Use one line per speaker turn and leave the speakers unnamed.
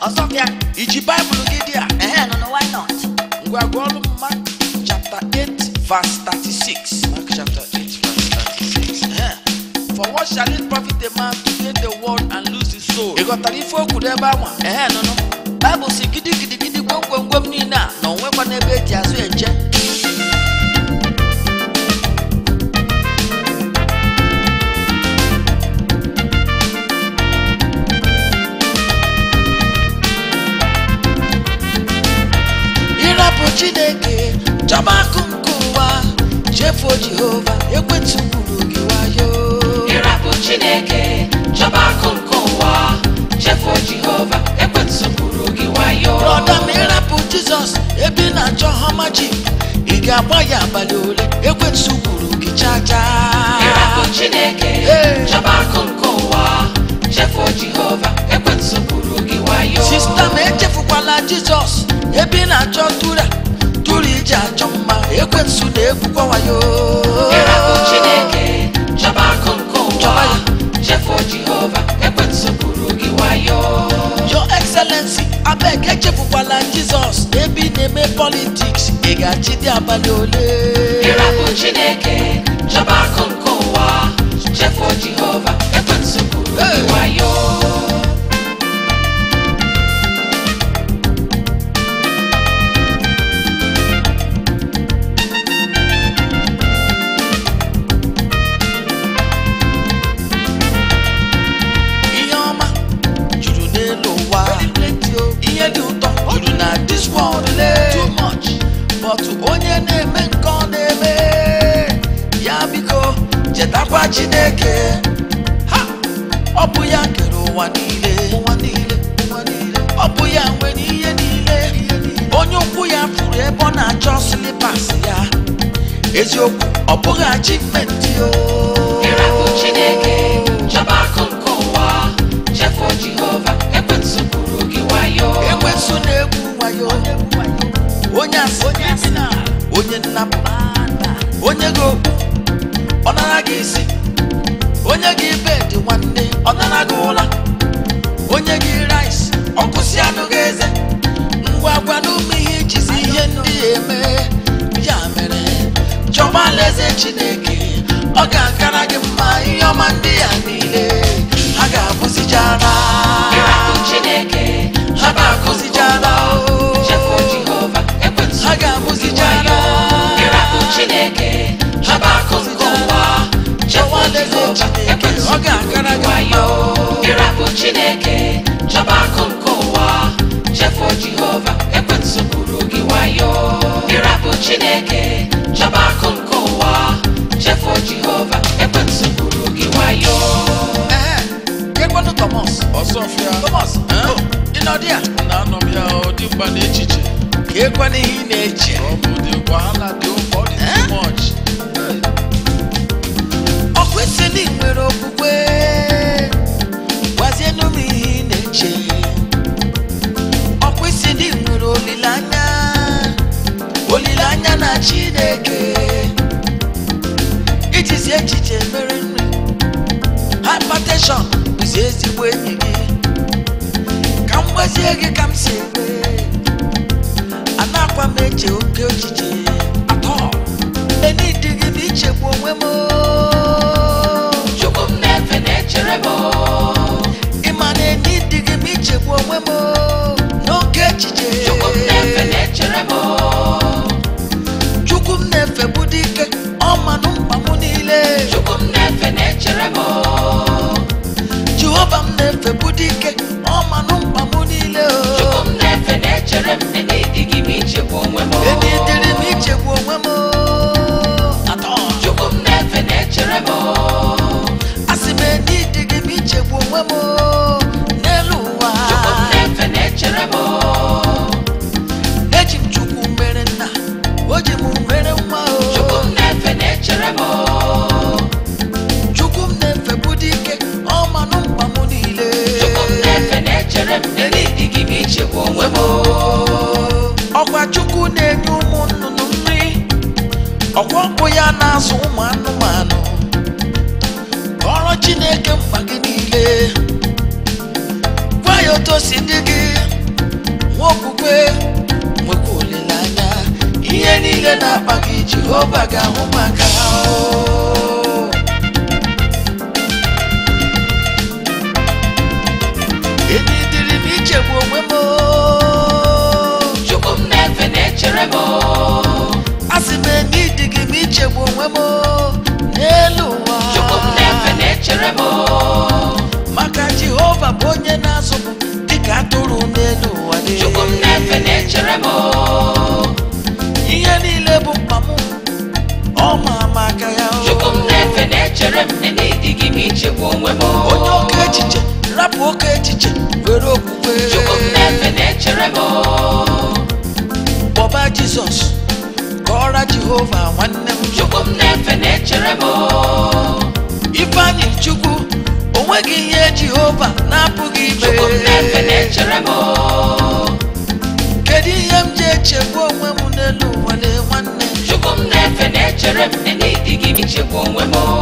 ọsọfịa iji baịbụl gị dị a ehe nọ na why not ngwagwa ọlụ mma chapter 8 verse 36 mark chapter 8 verse 36 ehe for what shall it profit a man to gain the world and lose his soul ị ghọtara ife o kwuru ebe anwa ehe nọ nọ baịbụl si gidigidigidi gwongwongwom niile a na onwekwa n'ebe eji azụ eje bụ chineke chọba akụ nke ụwa chefuo jehova ekwetugburu gị wayo ịrapụ chineke chọba akụ nke ụwa chefuo jehova ekwetugburu gị wayo brọda ma ịrapụ jizọs ebe ị na-achọ hama ji ị ga-agba ya abalị ole ekwetugburu gị chachaa ịrapụ chineke chọba akụ nke ụwa chefuo jehova ekwetugburu gị wayo sista ma echefukwala jizọs ebe ị na-achọ tụrụ wayo ịrapụ chineke chọba akụ nke ụwa chefuo jehova ekwentị bụrụ gị wayo your excellency abeg echefukwala jizọs ebe ị na-eme politiks ị ga-achịdị abalị ole ịrapụ chineke chọba akụ nke ụwa chefuo jehova ekwentị bụrụ gị wayo ọkwa chineke ọ bụ ya kere ụwa niile ọ bụ ya nwere ihe niile onye ụkwụ ya furu ebe ọ na-achọ silipas ya eziokwu ọ bụghị achimenti o ịrapụ chineke chọba akụ nke ụwa chefuo jehova ekwensu kwuru wayo ekwensu na-egwu onye asị onye nnapụ onye ga-okpu ọ nara gị isi onye gị dị nwanne ọ nara gị ụla onye gị rice ọkụsi anụ gị eze ngwa gwa n'ume ihe ijizi ihe ndị eme ya mere chọba alaeze chineke ọ ga-akara gị mma ihe ọma ndị ya niile ha ga-abụzijara ha ga-akụzijara Chineke chọba akụ nke ụwa chefụọ Jehova ekwentị buru gị nwayọ Thomas Ọsọfịa Thomas ị oh, nọ na-anọ m ya ọ dị mkpa n'echiche kekwanụ ihe ị na-eche ọ much ọkwụsị ndị nwere okwukwe gwazienụ m ihe ị na-eche I thought atọ eni dịghị m ichegbu onwe m chukwu m na ọkwa chukwu na-enye ụmụ nnụnụ nri ọkwọ ya na-azụ ụmụ anụmanụ ọrụ chineke mkpa gị niile gwa ya otu si dị gị nwa okwukwe nwekwa olileanya ihe niile na-akpa gị jehova ga-ahụ maka ha m na ịdịghị m ichekwa onwe m onye oke echiche rapụ oke echiche were okwukwe chukwu m na-efe na-echere m kpọba jizọs kọọra na-efe na-echere m ifeanyị chukwu onweghị ihe jehova na-apụghị ime chukwu m na-efe onwe m n'elu